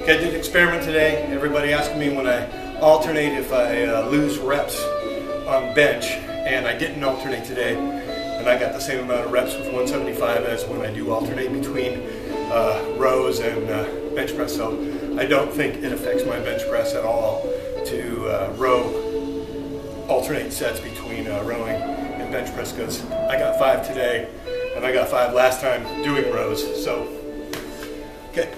Okay, I did an experiment today. Everybody asked me when I alternate if I uh, lose reps on bench, and I didn't alternate today, and I got the same amount of reps with 175 as when I do alternate between uh, rows and uh, bench press. So I don't think it affects my bench press at all to uh, row alternate sets between uh, rowing and bench press because I got five today and I got five last time doing rows. So, okay.